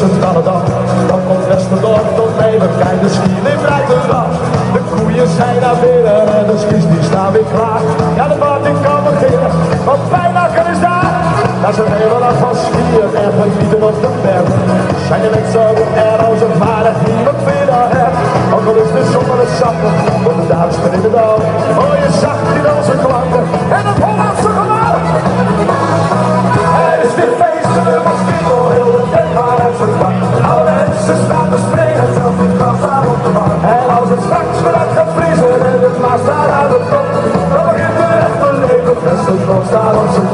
Dan komt Westerdorp tot leven, kijk de skiën in Breitenbach. De koeien zijn naar binnen en de skis die staan weer klaar. Ja, de party kan beginnen, want Pijnakker is daar. Dat is een hele dag van skiën en genieten op de berg. Zijn net zo er als het waardig niemand vinden hebt. Ook al is de zon aan het zakken, op daar uit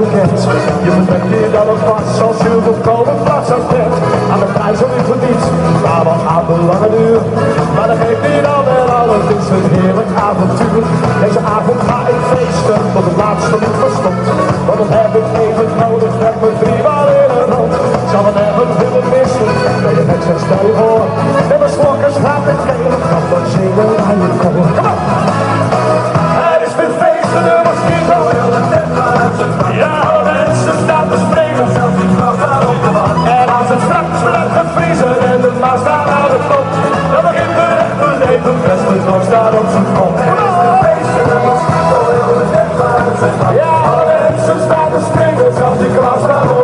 Je betrekt hier dan een pas als volkomen pas aan bent. Aan de prijs of je verdient, maar wel aan de lange duur. Maar dat geeft niet al en al, het is een heerlijk avontuur. Deze avond ga ik feesten tot het laatste lied verstopt. Want dat heb ik even nodig met mijn driemaal in een hand. Zal het even willen missen, ben je net zo stel voor. Ja, mensen staan te springen, zelfs die klas